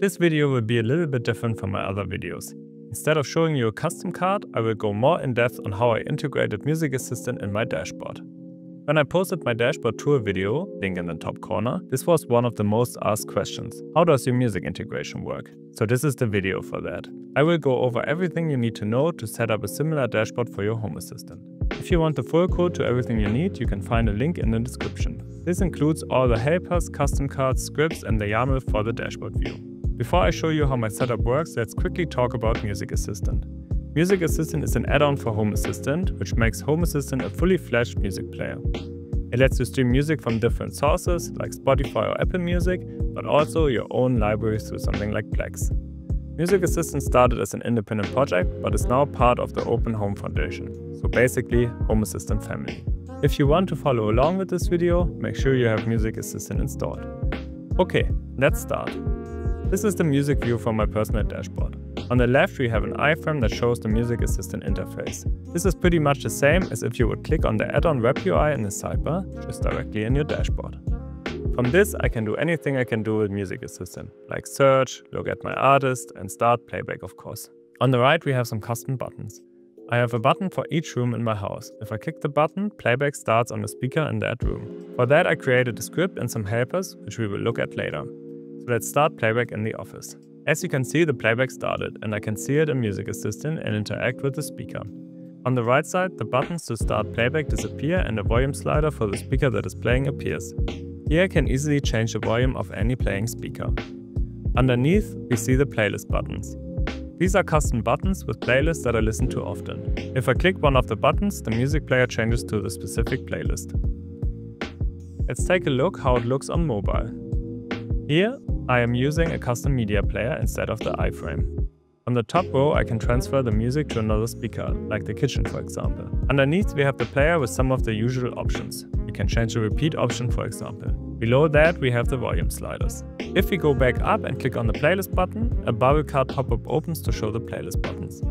This video will be a little bit different from my other videos. Instead of showing you a custom card, I will go more in depth on how I integrated Music Assistant in my dashboard. When I posted my dashboard tour video, link in the top corner, this was one of the most asked questions. How does your music integration work? So this is the video for that. I will go over everything you need to know to set up a similar dashboard for your Home Assistant. If you want the full code to everything you need, you can find a link in the description. This includes all the helpers, custom cards, scripts and the YAML for the dashboard view. Before I show you how my setup works, let's quickly talk about Music Assistant. Music Assistant is an add-on for Home Assistant, which makes Home Assistant a fully fledged music player. It lets you stream music from different sources, like Spotify or Apple Music, but also your own libraries through something like Plex. Music Assistant started as an independent project, but is now part of the Open Home Foundation, so basically Home Assistant family. If you want to follow along with this video, make sure you have Music Assistant installed. Okay, let's start. This is the music view from my personal dashboard. On the left we have an iframe that shows the Music Assistant interface. This is pretty much the same as if you would click on the add-on web UI in the sidebar, just directly in your dashboard. From this I can do anything I can do with Music Assistant, like search, look at my artist and start playback of course. On the right we have some custom buttons. I have a button for each room in my house. If I click the button, playback starts on the speaker in that room. For that I created a script and some helpers, which we will look at later. So let's start playback in the office. As you can see, the playback started, and I can see it in Music Assistant and interact with the speaker. On the right side, the buttons to start playback disappear and a volume slider for the speaker that is playing appears. Here I can easily change the volume of any playing speaker. Underneath, we see the playlist buttons. These are custom buttons with playlists that I listen to often. If I click one of the buttons, the music player changes to the specific playlist. Let's take a look how it looks on mobile. Here, I am using a custom media player instead of the iframe. On the top row I can transfer the music to another speaker, like the kitchen for example. Underneath we have the player with some of the usual options. We can change the repeat option for example. Below that we have the volume sliders. If we go back up and click on the playlist button, a bubble card pop-up opens to show the playlist buttons.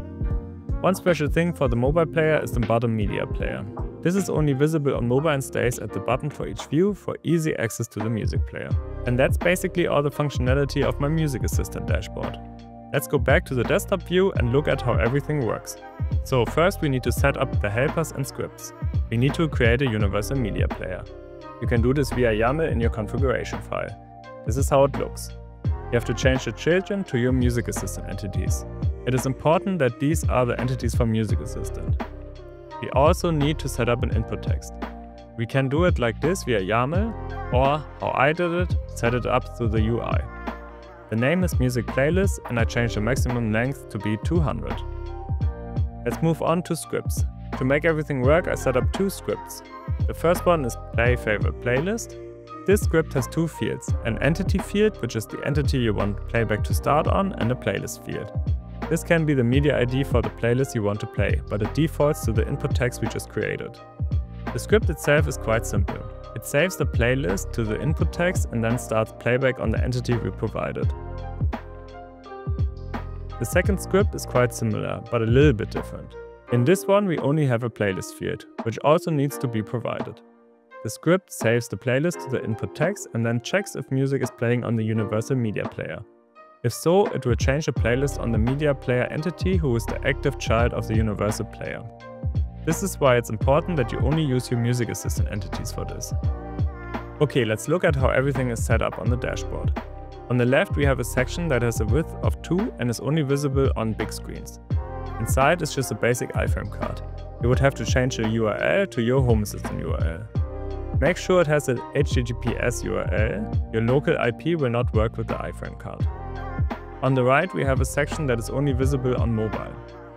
One special thing for the mobile player is the bottom media player. This is only visible on mobile and stays at the button for each view for easy access to the music player. And that's basically all the functionality of my Music Assistant dashboard. Let's go back to the desktop view and look at how everything works. So first we need to set up the helpers and scripts. We need to create a universal media player. You can do this via YAML in your configuration file. This is how it looks. You have to change the children to your Music Assistant entities. It is important that these are the entities for Music Assistant. We also need to set up an input text. We can do it like this via YAML, or how I did it, set it up through the UI. The name is Music Playlist and I changed the maximum length to be 200. Let's move on to scripts. To make everything work, I set up two scripts. The first one is Play Favorite Playlist. This script has two fields, an entity field, which is the entity you want playback to start on, and a playlist field. This can be the media ID for the playlist you want to play, but it defaults to the input text we just created. The script itself is quite simple. It saves the playlist to the input text and then starts playback on the entity we provided. The second script is quite similar, but a little bit different. In this one we only have a playlist field, which also needs to be provided. The script saves the playlist to the input text and then checks if music is playing on the universal media player. If so, it will change the playlist on the media player entity who is the active child of the universal player. This is why it's important that you only use your Music Assistant entities for this. Okay, let's look at how everything is set up on the dashboard. On the left we have a section that has a width of 2 and is only visible on big screens. Inside is just a basic iframe card. You would have to change the URL to your Home Assistant URL. Make sure it has a HTTPS URL, your local IP will not work with the iframe card. On the right we have a section that is only visible on mobile.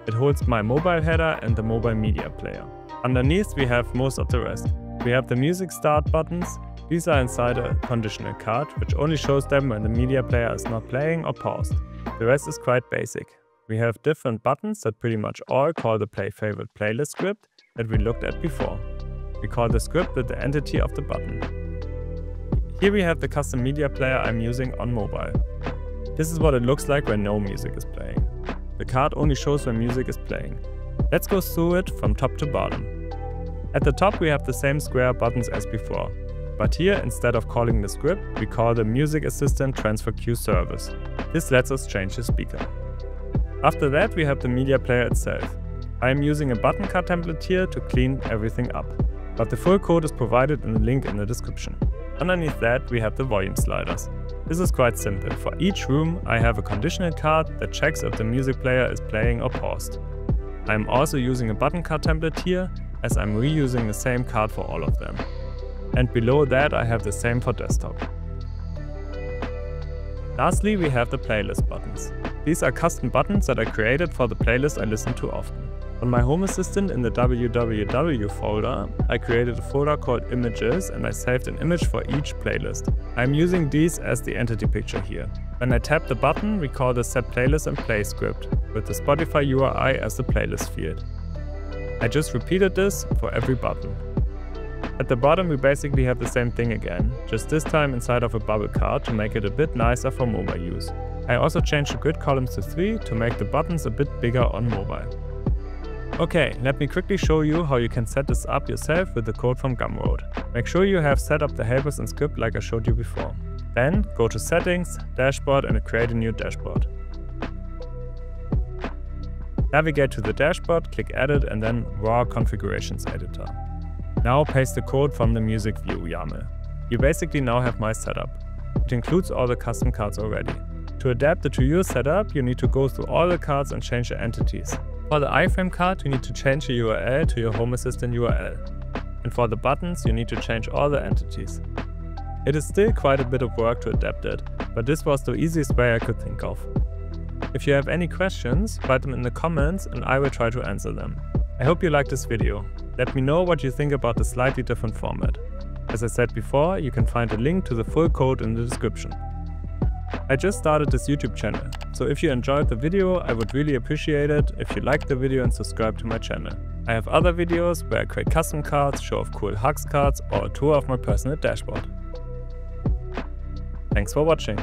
It holds my mobile header and the mobile media player. Underneath we have most of the rest. We have the music start buttons. These are inside a conditional card, which only shows them when the media player is not playing or paused. The rest is quite basic. We have different buttons that pretty much all call the play favorite playlist script that we looked at before. We call the script with the entity of the button. Here we have the custom media player I'm using on mobile. This is what it looks like when no music is playing. The card only shows when music is playing. Let's go through it from top to bottom. At the top we have the same square buttons as before, but here instead of calling the script, we call the Music Assistant Transfer Queue service. This lets us change the speaker. After that we have the media player itself. I am using a button card template here to clean everything up, but the full code is provided in the link in the description. Underneath that we have the volume sliders. This is quite simple. For each room I have a conditional card that checks if the music player is playing or paused. I am also using a button card template here as I'm reusing the same card for all of them. And below that I have the same for desktop. Lastly we have the playlist buttons. These are custom buttons that I created for the playlist I listen to often. On my Home Assistant in the www folder, I created a folder called images and I saved an image for each playlist. I'm using these as the entity picture here. When I tap the button, we call the set playlist and play script, with the Spotify URI as the playlist field. I just repeated this for every button. At the bottom we basically have the same thing again, just this time inside of a bubble card to make it a bit nicer for mobile use. I also changed the grid columns to 3 to make the buttons a bit bigger on mobile. Okay, let me quickly show you how you can set this up yourself with the code from Gumroad. Make sure you have set up the helpers and script like I showed you before. Then go to settings, dashboard and create a new dashboard. Navigate to the dashboard, click edit and then raw configurations editor. Now paste the code from the music view YAML. You basically now have my setup. It includes all the custom cards already. To adapt it to your setup, you need to go through all the cards and change the entities. For the iframe card, you need to change the URL to your Home Assistant URL. And for the buttons, you need to change all the entities. It is still quite a bit of work to adapt it, but this was the easiest way I could think of. If you have any questions, write them in the comments and I will try to answer them. I hope you liked this video. Let me know what you think about the slightly different format. As I said before, you can find a link to the full code in the description. I just started this YouTube channel, so if you enjoyed the video, I would really appreciate it if you liked the video and subscribe to my channel. I have other videos where I create custom cards, show off cool HACS cards or a tour of my personal dashboard. Thanks for watching.